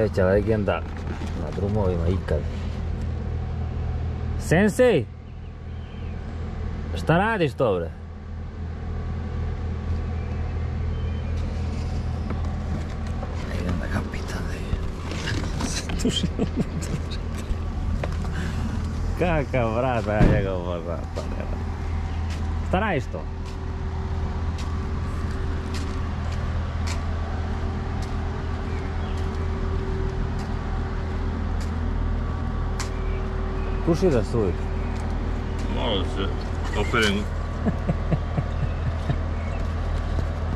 najveća legenda na drumovima ikad. Sensei! Šta radiš to bre? Idem da ga pitam da je. Kakav vrat, ja njega obožavam. Pa? Kuširaš se uvijek. Malo se operem.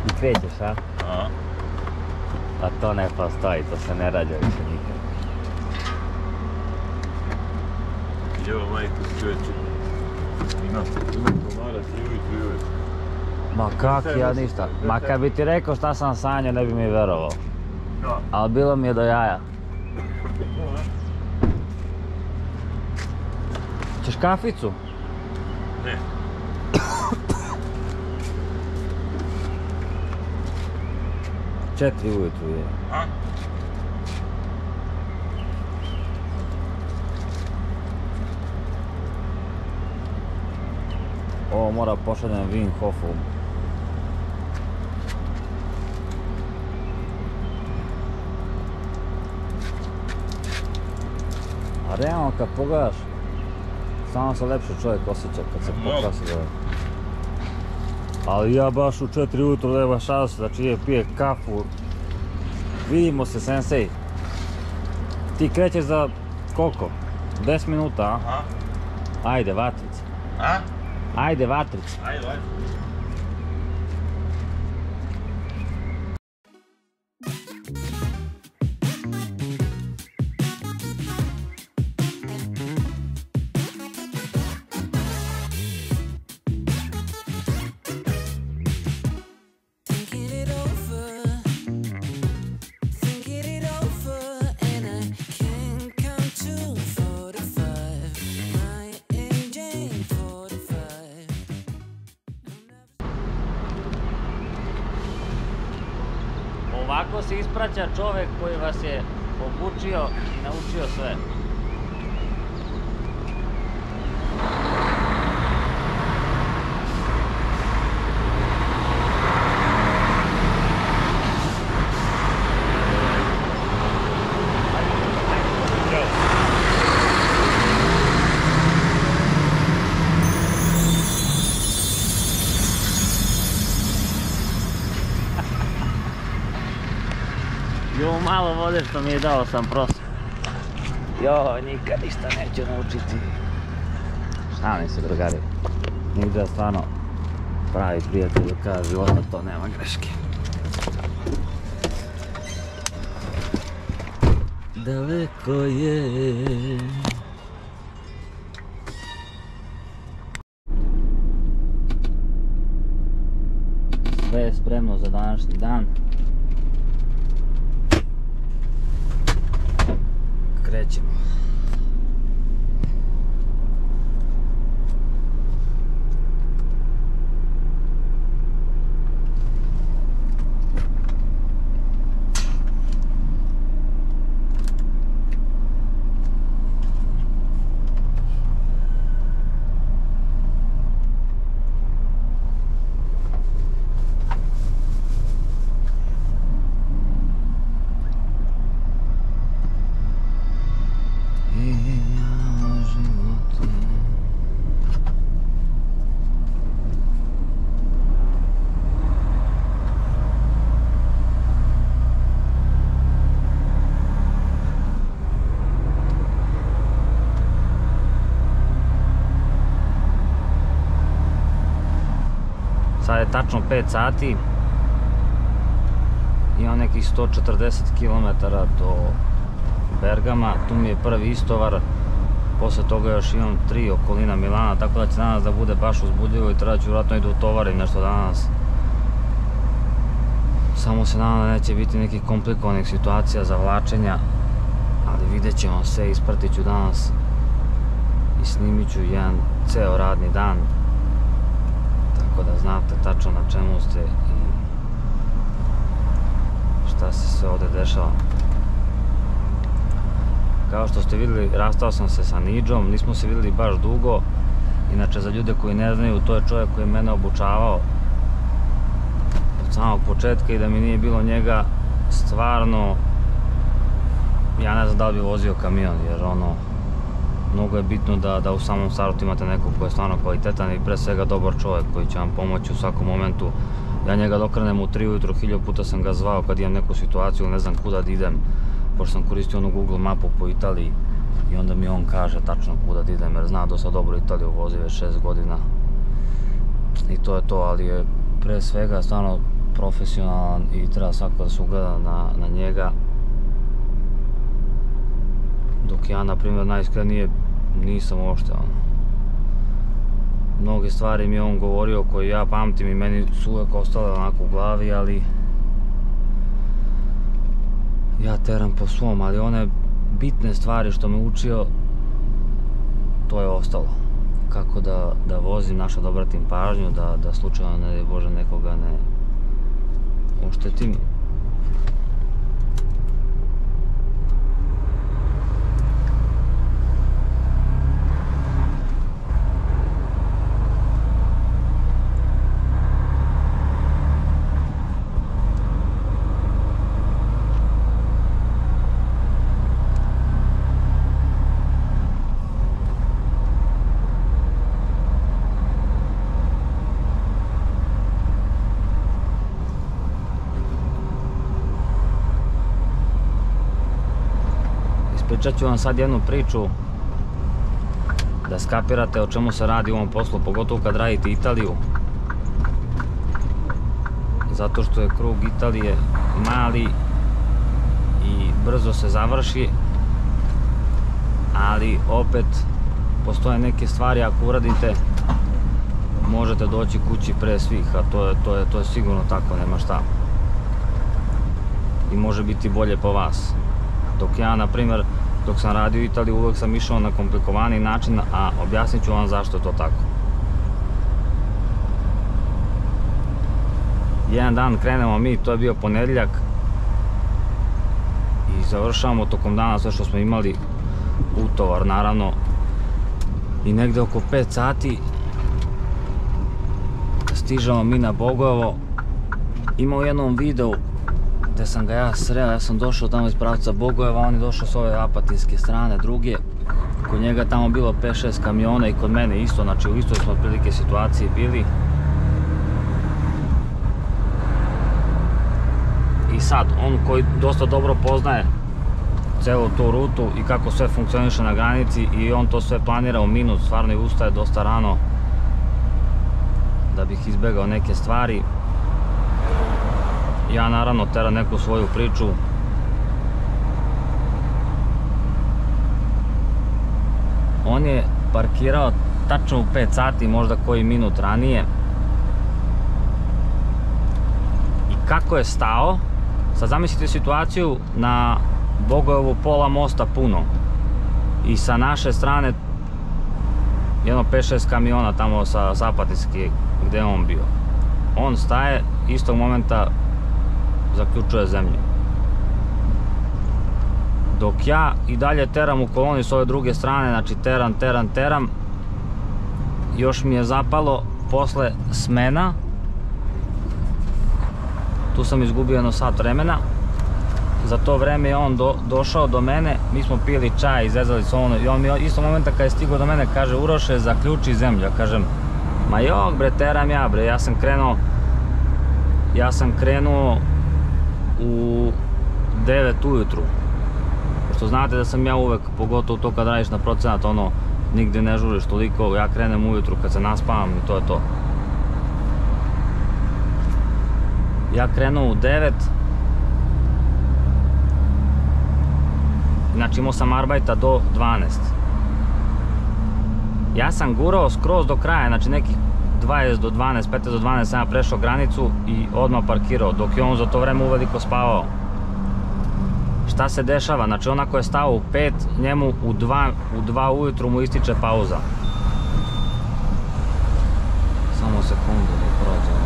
I krećeš, a? A, A to ne postoji, to se ne rađa više nikad. evo majku skreće. Imam, imam komarac i ujutru i ujutru. Ma kak, ja ništa. Ma kad bi ti rekao šta sam sanjao, ne bi mi vjerovao. Da. Ali bilo mi je do jaja. Кафицо? Не. Четири луито е. А? Ovo mora pošaljem Wim Hofu. A realno kad pogledaš samo se lepše čovjek osjeća kad se pokrasi gore. Ali ja baš u četiri ujutro nema šanse da čije pije kafu. Vidimo se, sensei. Ti krećeš za koliko? 10 minuta, a? Ajde, vatrica. A? Ajde, vatrica. Ajde, ajde. Ispraća čovjek koji vas je obučio i naučio sve. Jo, malo vode što mi je dao sam prosto. Jo, nikad ništa neću naučiti. Šalim se drugari. Nigdje stvarno pravi prijatelj kaže onda to nema greške. Daleko je Sve je spremno za današnji dan. Krećemo. I ja o životu. Sad je tačno 5 sati. Imam nekih 140 km do Bergama, tu mi je prvi istovar, posle toga još imam tri okolina Milana, tako da će danas da bude baš uzbudljivo i treba ću vjerojatno i da utovarim nešto danas. Samo se nadam da neće biti nekih komplikovanih situacija za vlačenja, ali vidjet ćemo sve, ispratit ću danas i snimit ću jedan ceo radni dan, tako da znate tačno na čemu ste i šta se sve ovdje dešava. Kao što ste vidjeli, rastao sam se sa Nidžom, nismo se vidjeli baš dugo. Inače, za ljude koji ne znaju, to je čovjek koji je mene obučavao od samog početka i da mi nije bilo njega, stvarno, ja ne znam da li bi vozio kamion, jer ono, mnogo je bitno da, da u samom startu imate nekog koji je stvarno kvalitetan i pre svega dobar čovjek koji će vam pomoći u svakom momentu. Ja njega dokrenem u 3 ujutro, hiljadu puta sam ga zvao kad imam neku situaciju, ne znam kuda da idem, pošto sam koristio onu Google mapu po Italiji i onda mi on kaže tačno kuda da idem jer zna dosta dobro Italiju, vozi već 6 godina i to je to, ali je pre svega stvarno profesionalan i treba svako da se ugleda na, na njega dok ja na primjer najiskrenije nisam uopšte ono mnoge stvari mi je on govorio koje ja pamtim i meni su uvijek ostale onako u glavi ali ja teram po svom ali one bitne stvari što me učio to je ostalo kako da, da vozim, naša da obratim pažnju, da, da slučajno ne Bože nekoga ne oštetim. Ispričat ću vam sad jednu priču da skapirate o čemu se radi u ovom poslu, pogotovo kad radite Italiju. Zato što je krug Italije mali i brzo se završi, ali opet postoje neke stvari ako uradite možete doći kući pre svih, a to je, to je, to je sigurno tako, nema šta. I može biti bolje po vas. Dok ja, na primjer, dok sam radio u Italiji uvijek sam išao na komplikovani način, a objasnit ću vam zašto to tako. Jedan dan krenemo mi, to je bio ponedjeljak i završavamo tokom dana sve što smo imali utovar naravno i negde oko 5 sati stižemo mi na Bogojevo ima u jednom videu gdje sam ga ja sreo, ja sam došao tamo iz pravca Bogojeva, on je došao s ove apatinske strane, druge. Kod njega tamo bilo 5-6 kamiona i kod mene isto, znači u istoj smo otprilike situaciji bili. I sad, on koji dosta dobro poznaje celu tu rutu i kako sve funkcioniše na granici i on to sve planira u minut, stvarno i ustaje dosta rano da bih izbegao neke stvari ja naravno teram neku svoju priču. On je parkirao tačno u 5 sati možda koji minut ranije. I kako je stao? Sad zamislite situaciju na Bogojevu pola mosta puno. I sa naše strane jedno 5-6 kamiona tamo sa Zapatiski gdje je on bio. On staje istog momenta zaključuje zemlju. Dok ja i dalje teram u koloni s ove druge strane, znači teram, teram, teram, još mi je zapalo posle smena, tu sam izgubio jedno sat vremena, za to vreme je on došao do mene, mi smo pili čaj, izrezali se ono i on mi isto momenta kad je stigao do mene kaže Uroše zaključi zemlju, ja kažem ma jok bre teram ja bre, ja sam krenuo ja sam krenuo u 9 ujutru. Pošto znate da sam ja uvek, pogotovo to kad radiš na procenat, ono, nigde ne žuriš toliko, ja krenem ujutru kad se naspavam i to je to. Ja krenuo u 9. Znači imao sam arbajta do 12. Ja sam gurao skroz do kraja, znači nekih 20 do 12, 15 do 12 sam ja prešao granicu i odmah parkirao, dok je on za to vreme uveliko spavao. Šta se dešava? Znači onako je stao u 5, njemu u 2, u 2 ujutru mu ističe pauza. Samo sekundu da se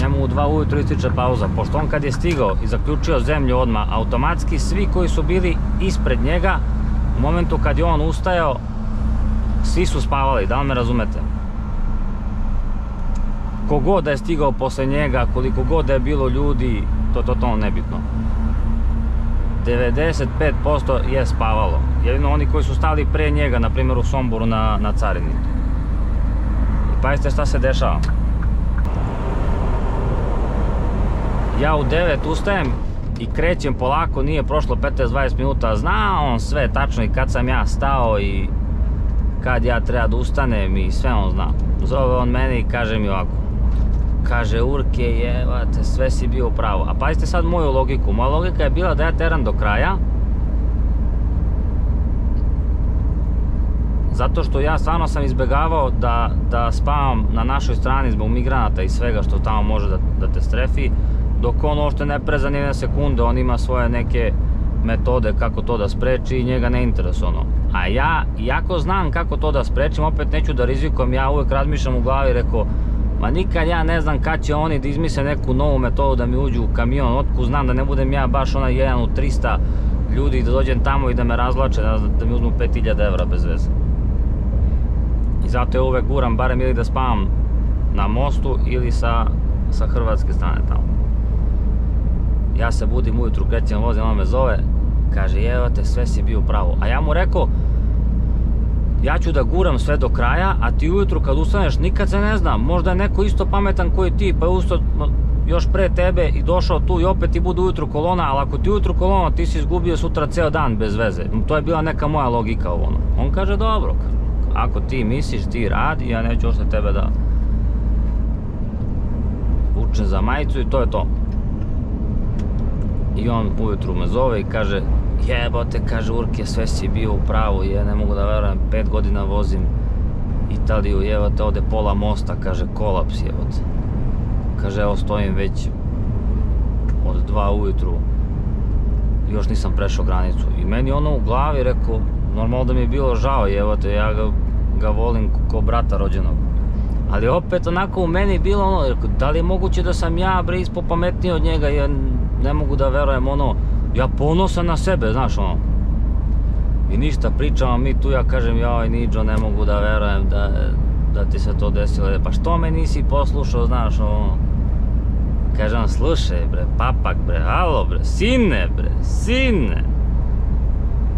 njemu u dva ujutro ističe pauza. Pošto on kad je stigao i zaključio zemlju odmah, automatski svi koji su bili ispred njega, u momentu kad je on ustajao, svi su spavali, da li me razumete? Kogod da je stigao posle njega, koliko god da je bilo ljudi, to je totalno nebitno. 95% je spavalo. Jedino oni koji su stali pre njega, na primjer u Somboru na, na carini. I pazite šta se dešava. Ja u 9 ustajem i krećem polako, nije prošlo 15-20 minuta, zna on sve tačno i kad sam ja stao i kad ja treba da ustanem i sve on zna. Zove on mene i kaže mi ovako, kaže Urke jevate, sve si bio u pravu. A pazite sad moju logiku, moja logika je bila da ja teram do kraja, Zato što ja stvarno sam izbjegavao da, da spavam na našoj strani zbog migranata i svega što tamo može da, da te strefi, dok on uopšte ne preza ni sekunde, on ima svoje neke metode kako to da spreči i njega ne interesuje ono. A ja, iako znam kako to da sprečim, opet neću da rizikujem, ja uvijek razmišljam u glavi, rekao, ma nikad ja ne znam kad će oni da izmisle neku novu metodu da mi uđu u kamion, otku znam da ne budem ja baš onaj jedan u 300 ljudi da dođem tamo i da me razvlače, da, da mi uzmu 5000 evra bez veze. I zato ja uvek guram barem ili da spavam na mostu ili sa, sa hrvatske strane tamo. Ja se budim ujutru, krećem vozim, on me zove, kaže evo te sve si bio pravo. A ja mu rekao, ja ću da guram sve do kraja, a ti ujutru kad ustaneš nikad se ne zna, možda je neko isto pametan koji ti, pa je ustao još pre tebe i došao tu i opet ti bude ujutru kolona, ali ako ti ujutru kolona ti si izgubio sutra ceo dan bez veze. To je bila neka moja logika ono. On kaže dobro, ako ti misliš, ti radi, ja neću ošte tebe da vučem za majicu i to je to. I on ujutru me zove i kaže, jebote, kaže Urke, sve si bio u pravu, je, ne mogu da verujem, pet godina vozim Italiju, jebote, ovde pola mosta, kaže, kolaps, jebote. Kaže, evo stojim već od dva ujutru, još nisam prešao granicu. I meni ono u glavi rekao, normalno da mi je bilo žao, jebote, ja ga, ga volim ko brata rođenog. Ali opet onako u meni bilo ono, da li je moguće da sam ja bre ispo pametniji od njega, ja ne mogu da verujem ono, ja ponosan na sebe, znaš ono. I ništa, pričamo mi tu, ja kažem, joj Niđo, ne mogu da verujem da, da ti se to desilo, pa što me nisi poslušao, znaš ono. Kažem, slušaj bre, papak bre, alo bre, sine bre, sine.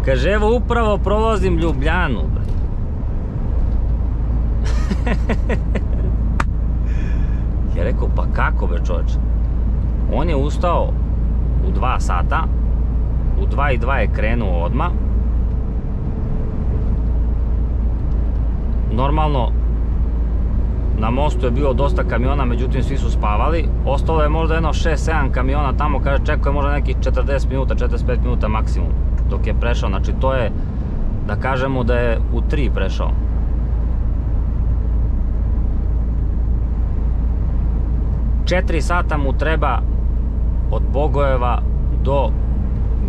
Kaže, evo upravo prolazim Ljubljanu bre. ja rekao, pa kako bre čovječe? On je ustao u dva sata, u dva i dva je krenuo odmah. Normalno, na mostu je bilo dosta kamiona, međutim svi su spavali. Ostalo je možda jedno 6-7 kamiona tamo, kaže čekao je možda nekih 40 minuta, 45 minuta maksimum dok je prešao. Znači to je, da kažemo da je u 3 prešao. Četiri sata mu treba od Bogojeva do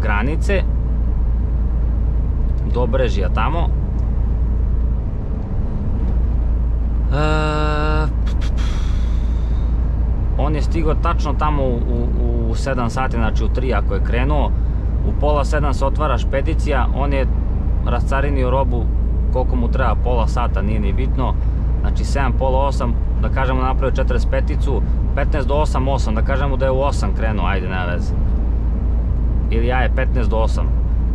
granice, do Brežija tamo. E, on je stigao tačno tamo u, u, u 7 sati, znači u 3 ako je krenuo. U pola 7 se otvara špedicija, on je rascarinio robu koliko mu treba, pola sata, nije ni bitno. Znači 7, pola 8, da kažemo napravio 45-icu, 15 do 8, 8, da kažemo da je u 8 krenuo, ajde, nema veze. Ili ja je 15 do 8.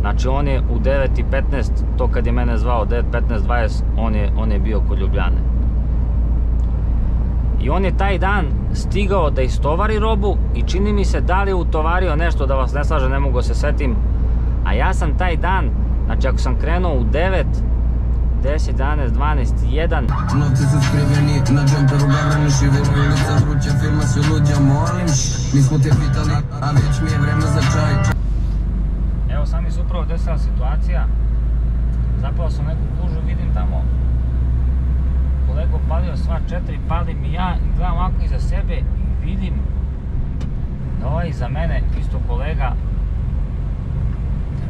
Znači on je u 9 i 15, to kad je mene zvao 9, 15, 20, on je, on je bio kod Ljubljane. I on je taj dan stigao da istovari robu i čini mi se da li je utovario nešto da vas ne slaže, ne mogu se setim. A ja sam taj dan, znači ako sam krenuo u 9, 10, 11, 12, 1, Novci su skriveni na džemperu gavrani Šiviru ulica vruća firma svi luđa molim Nismo te pitali, a već mi je vreme za čaj Evo sam mi se upravo desila situacija. Zapao sam neku kužu, vidim tamo kolego palio sva četiri, palim i ja i gledam ovako iza sebe i vidim da ovaj iza mene, isto kolega,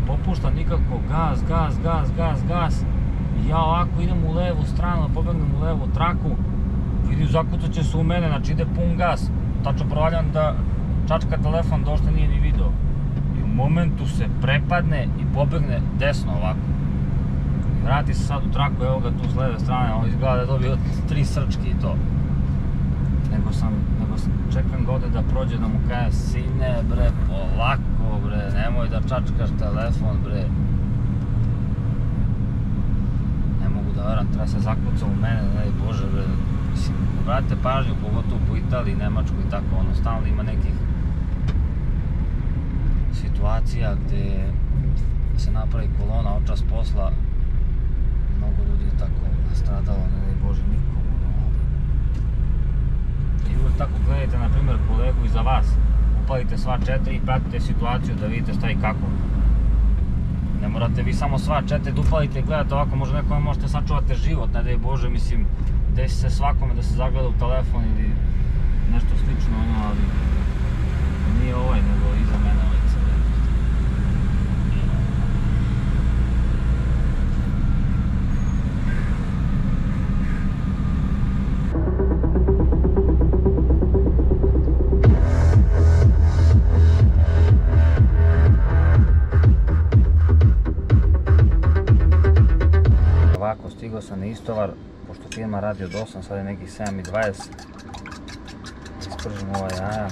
popušta nikako gas, gas, gas, gas, gas. Ja ovako idem u levu stranu, pobegnem u levu traku, vidim zakucat će se u mene, znači ide pun gas. tačno provaljan da čačka telefon da uopšte nije ni video. I u momentu se prepadne i pobegne desno ovako. Vrati se sad u traku, evo ga tu s leve strane, on izgleda da je dobio tri srčki i to. Nego sam, nego sam, čekam ga ovde da prođe da mu kaže, sine bre, polako bre, nemoj da čačkaš telefon bre. Veram, treba se zakuca u mene, ne Bože. Mislim, obratite pažnju, pogotovo po Italiji, Nemačkoj i tako, ono, stalno ima nekih situacija gdje se napravi kolona očas posla, mnogo ljudi je tako nastradalo, ne daj Bože nikomu. ono. I uvek tako gledajte, na primjer, kolegu iza vas, upalite sva četiri i pratite situaciju da vidite šta i kako. Ne morate vi samo sva četiri upalite i gledate ovako, možda nekome možete sačuvate život, ne Bože, mislim, desi se svakome da se zagleda u telefon ili nešto slično, ono, ali nije ovaj, nego iza mene istovar, pošto firma radi od 8, sad je nekih 7.20. Ispržim ova jaja.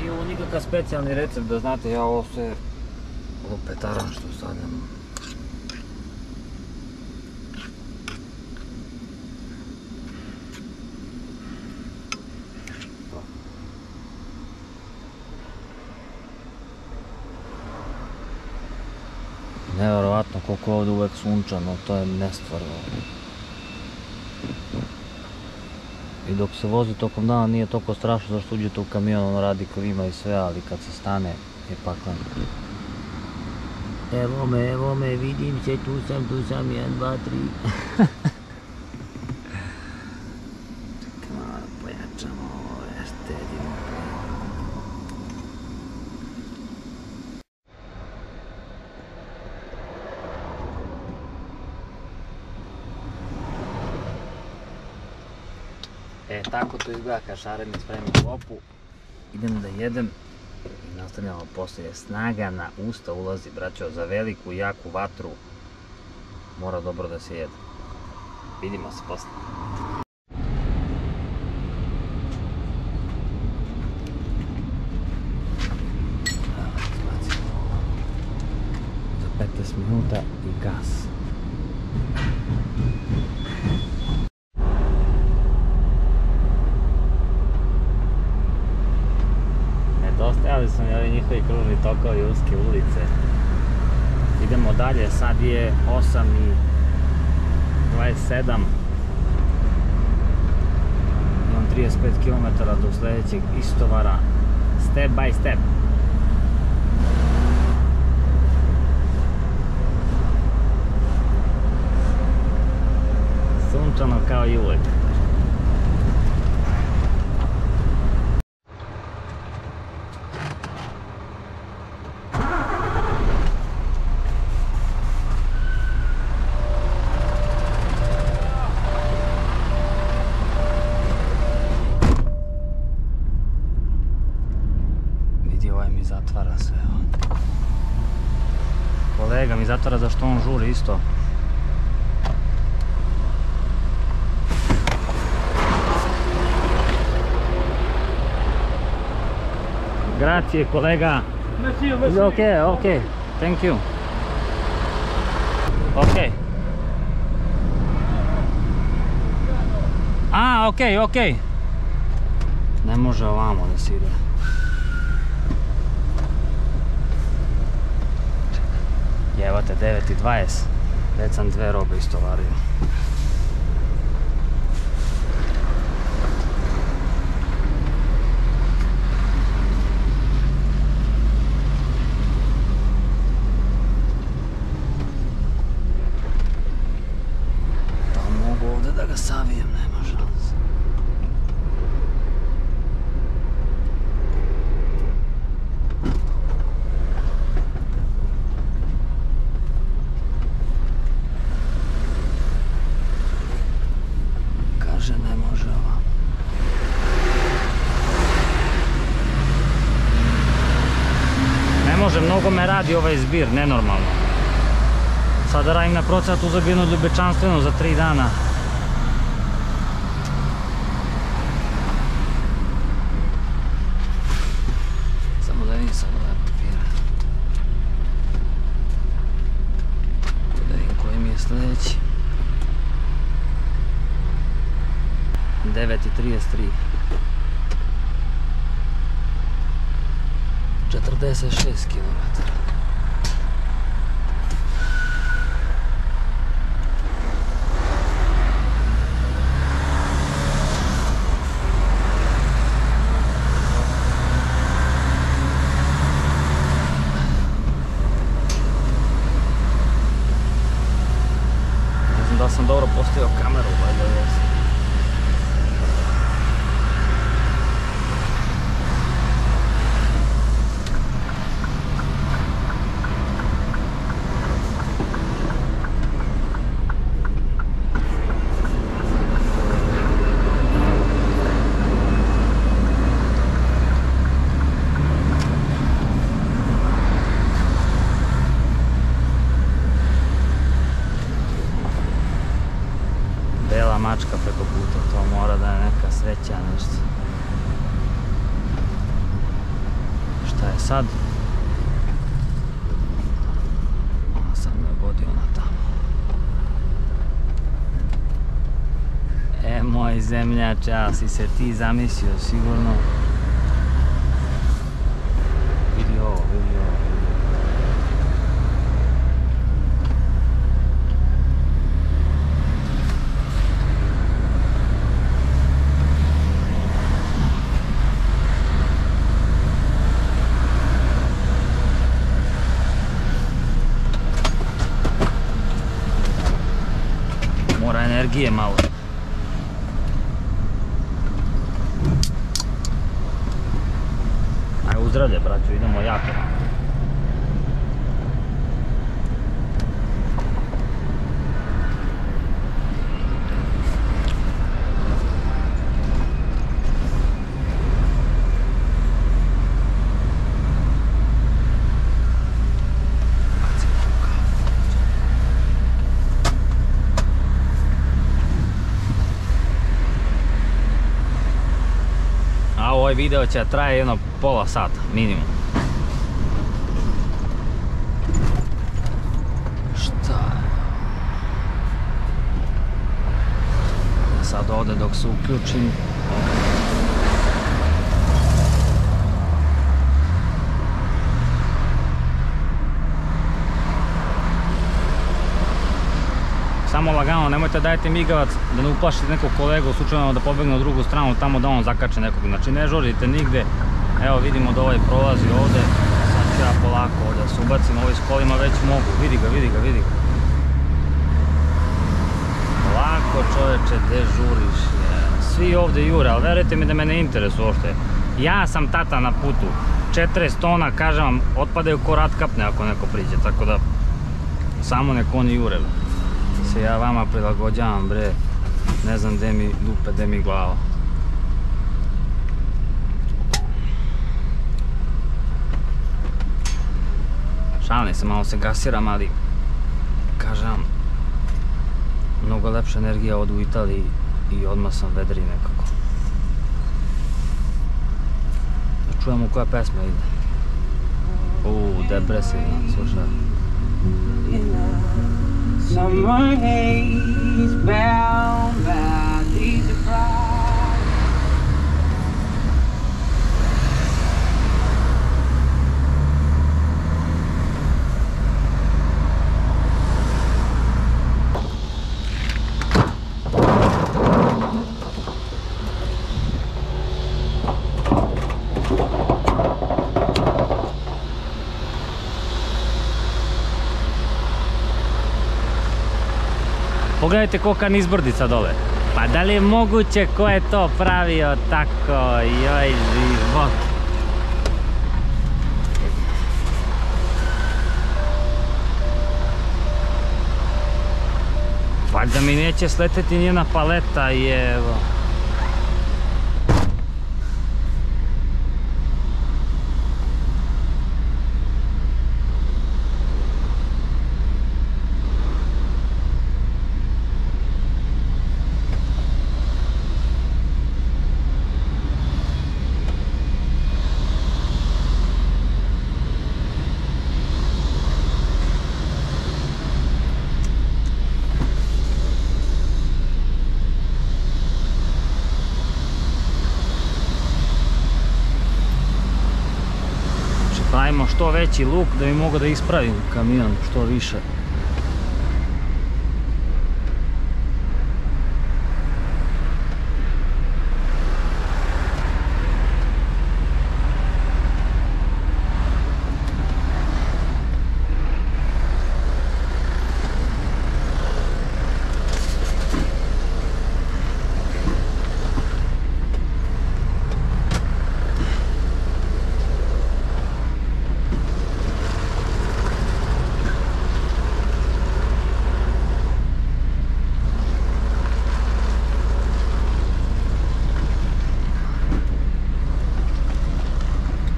Nije ovo nikakav specijalni recept, da znate, ja ovo sve lupetaram što stavljam. Nevjerovatno koliko je ovdje uvek sunčano, to je nestvarno. I dok se vozi tokom dana nije toliko strašno zašto uđete u kamion, ono radi klima i sve, ali kad se stane je paklan. Evo me, evo me, vidim se, tu sam, tu sam, 1, 2, 3. Čekaj malo da pojačamo ovo, štedimo. E, tako to izgleda kad šareni spremi klopu. Idem da jedem nastavljamo poslije. Snaga na usta ulazi, braćo, za veliku, jaku vatru. Mora dobro da se jede. Vidimo se poslije. Za 15 minuta i gas. Nedostajali su mi ovi njihovi kružni tokovi uske ulice. Idemo dalje, sad je 8 i 27. Imam 35 km do sljedećeg istovara. Step by step. Sunčano kao i uvek. Isto. Grazie kolega. Ok, ok, thank you. Ok. A, ok, ok. Ne može ovamo da se ide. Evo te 9.20. Već sam dve robe istovario. Radi ovaj zbir, nenormalno. Sada radim na procatu za jedno ljubečanstveno za tri dana. E, moj zemljače, a si se ti zamislio sigurno. Vidi ovo, vidi ovo, energije malo. Ovaj video će traje jedno pola sata, minimum. Šta je? Sad ovdje dok se uključim. Samo lagano, nemojte dajte migavac da ne uplašite nekog kolegu slučajno da pobegne u drugu stranu tamo da on zakače nekog. Znači ne žurite nigde. Evo vidimo da ovaj prolazi ovdje. Sad ću ja polako ovdje se ubacim, ovi s kolima već mogu. Vidi ga, vidi ga, vidi ga. Polako čovječe, gdje žuriš? Svi ovdje jure, ali verujte mi da me ne interesuje uopšte. Ja sam tata na putu. 40 tona, kažem vam, otpadaju ko rat ako neko priđe, tako da samo nek oni jure se ja vama prilagođavam bre. Ne znam gdje mi lupa, gdje mi glava. Šalim se, malo se gasiram, ali kažem mnogo lepša energija od u Italiji i odmah sam vedri nekako. Da čujemo koja pesma ide. Uuu, depresivna, slušaj. Summer haze bound Pogledajte kolika nizbrdica dole. Pa da li je moguće ko je to pravio tako, joj život. Valjda mi neće sleteti njena paleta i evo. Znači pravimo što veći luk da bi mogo da ispravim kamion što više.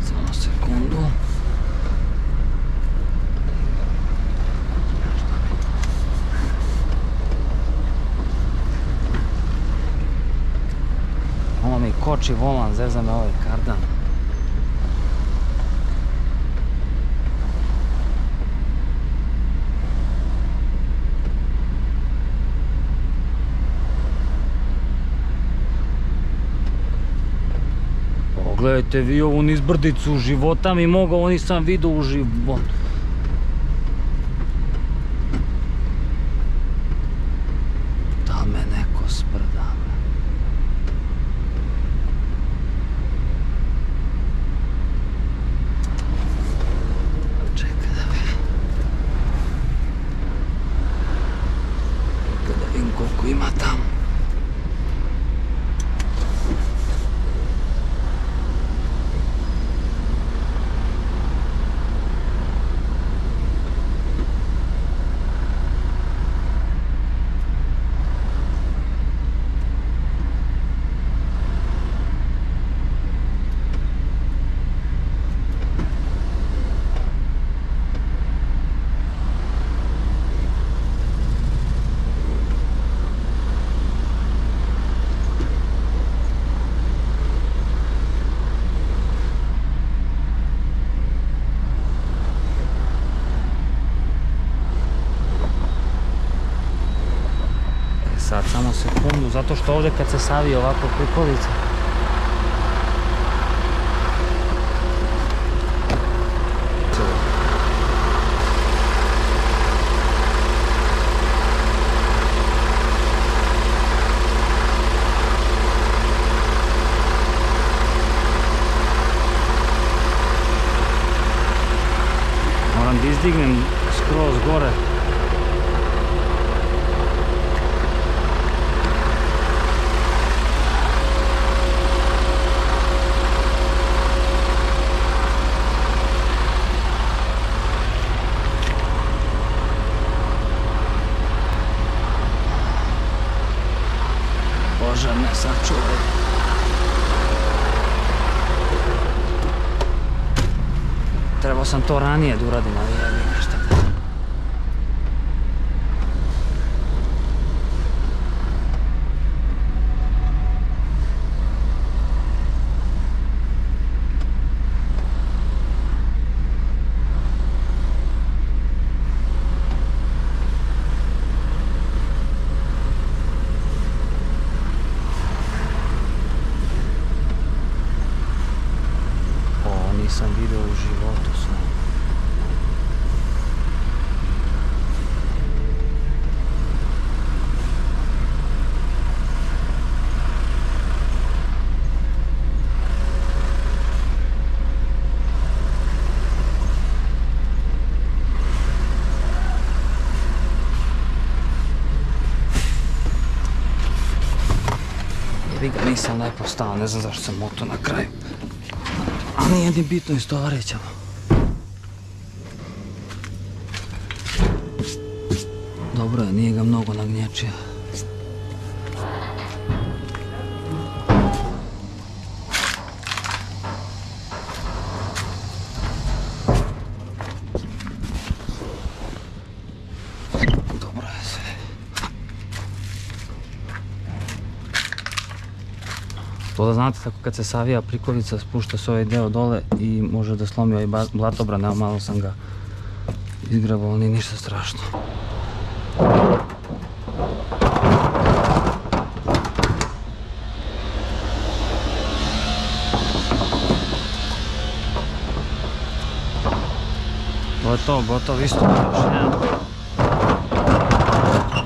Samo sekundu. Mi koči volan, zeza me ovaj kardan. Pogledajte vi ovu nizbrdicu života mi mogao, nisam vidio u životu. Zato što ovdje kad se savi ovako prikolica. Moram da izdignem sam to ranije da uradim, ali jebi ga šta da. Jebi ga, nisam lepo stao, ne znam zašto sam moto na kraju. A nije ni bitno istovarit ćemo. To da znate tako kad se savija prikolica spušta se ovaj deo dole i može da slomi ovaj blatobran, evo malo sam ga izgrebao, ali ništa strašno. Gotovo, gotovo, isto još jedan.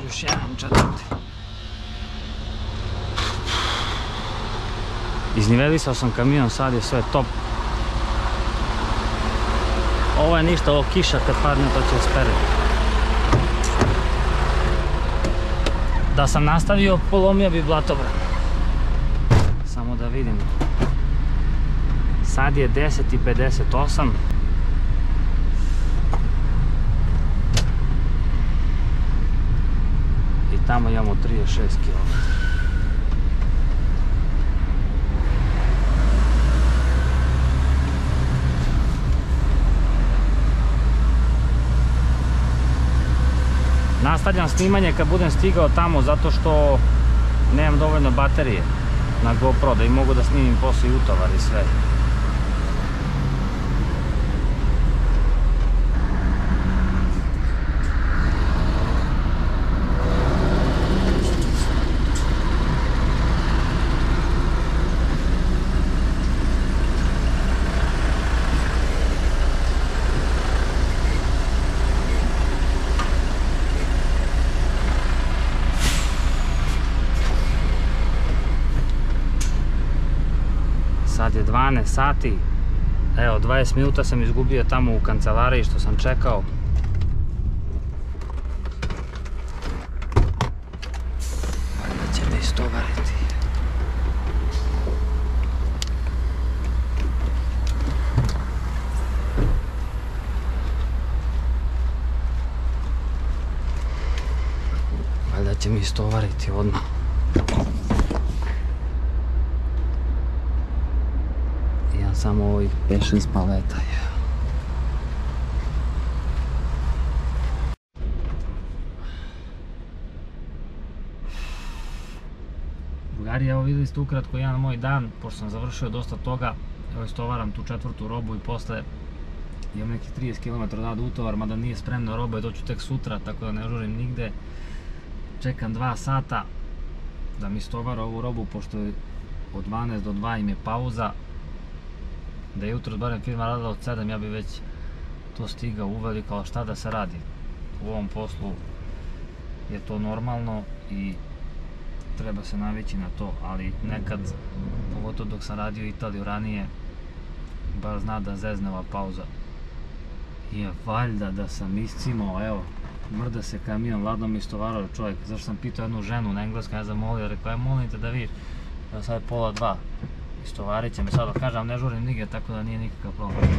Još jedan četvrti. Iznivelisao sam kamion, sad je sve top. Ovo je ništa, ovo kiša kad padne to će speriti. Da sam nastavio, polomio bi blatobran. Samo da vidim. Sad je 10.58. I tamo imamo 36 km. Nastavljam snimanje kad budem stigao tamo zato što nemam dovoljno baterije na GoPro da i mogu da snimim poslije utovar i sve. Sad je 12 sati. Evo, 20 minuta sam izgubio tamo u kancelariji što sam čekao. Valjda će me istovariti. Valjda će mi istovariti odmah. Imam samo ovih 5-6 paleta. je. Bugarija, evo vidjeli ste ukratko jedan moj dan, pošto sam završio dosta toga, evo istovaram tu četvrtu robu i posle imam nekih 30 km da utovar, mada nije spremna roba i doću tek sutra, tako da ne žurim nigde. Čekam 2 sata da mi istovara ovu robu, pošto od 12 do 2 im je pauza, da je jutro barem firma radila od 7, ja bi već to stigao uveliko, ali šta da se radi? U ovom poslu je to normalno i treba se navići na to, ali nekad, pogotovo dok sam radio Italiju ranije, bar zna da zezne ova pauza. Je valjda da sam iscimao, evo, mrda se kamion, ladno mi istovarao čovjek, zašto sam pitao jednu ženu na engleskom, ja zamolio, rekao, aj molim te da vidiš, evo sad je pola dva, istovarit će me sad, kažem, ne žurim nigdje, tako da nije nikakav problem.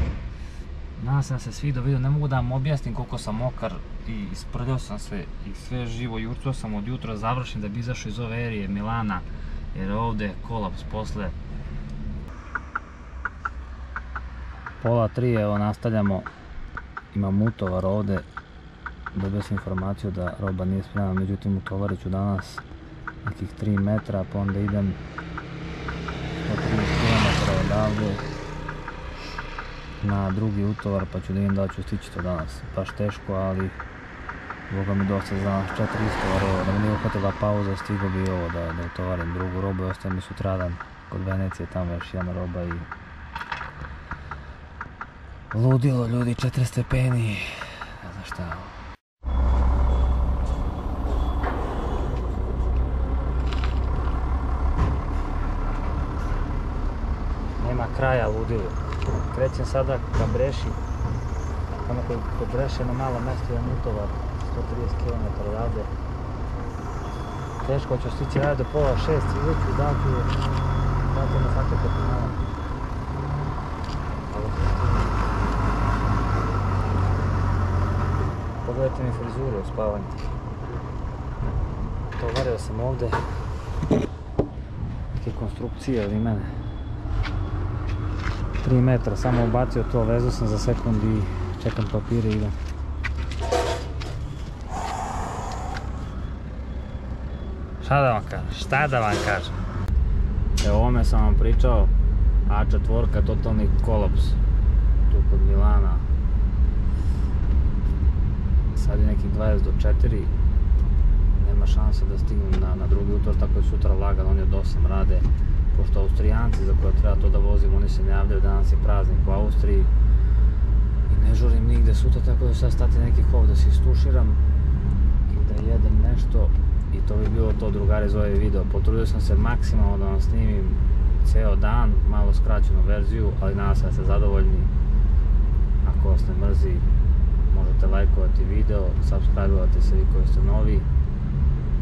Nadam se da se svi vidio, ne mogu da vam objasnim koliko sam mokar i isprljao sam sve i sve živo, jurcao sam od jutra, završim da bi izašao iz ove erije Milana, jer ovdje je kolaps posle. Pola tri, evo nastavljamo, imam utovar ovdje, dobio sam informaciju da roba nije spremna, međutim utovarit ću danas nekih 3 metra, pa onda idem 130 km odavde na drugi utovar pa ću da vidim da ću stići to danas. Baš teško, ali Boga mi dosta za nas četiri istovara, da mi nije uhvatila pauza, stigo bi ovo da, da utovarim drugu robu i ostaje mi sutradan. Kod Venecije, tamo još jedna roba i ludilo ljudi, 4 stepeni, ne znam šta je ovo. Nema kraja ludilu. Krećem sada ka Breši. Tamo kod, kod Breše na malo mjesto je utovar 130 km odavde. Teško ću stići raditi do pola šest, vidjet ću da li ću da li ću me sakupiti malo. Ali, Pogledajte mi frizuru u spavanju. Tovario sam ovdje neke konstrukcije ili mene. 3 metra, samo ubacio to, vezao sam za sekund i čekam papire i idem. Šta da vam kažem? Šta da vam kažem? Evo ovome sam vam pričao, A4, totalni kolaps. Tu kod Milana. Sad je nekih 20 do 4. Nema šanse da stignem na, na drugi utor, tako je sutra lagan, oni od 8 rade. Pošto Austrijanci za koje treba to da vozim, oni se ne javljaju, danas je praznik u Austriji. I ne žurim nigde sutra, tako da sad stati neki hov da se istuširam i da jedem nešto i to bi bilo to drugari za ovaj video. Potrudio sam se maksimalno da vam snimim ceo dan, malo skraćenu verziju, ali nadam se da ste zadovoljni. Ako vas ne mrzi, možete lajkovati video, subscribe-ovati se vi koji ste novi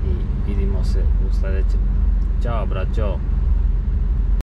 i vidimo se u sljedećem. Ćao braćo!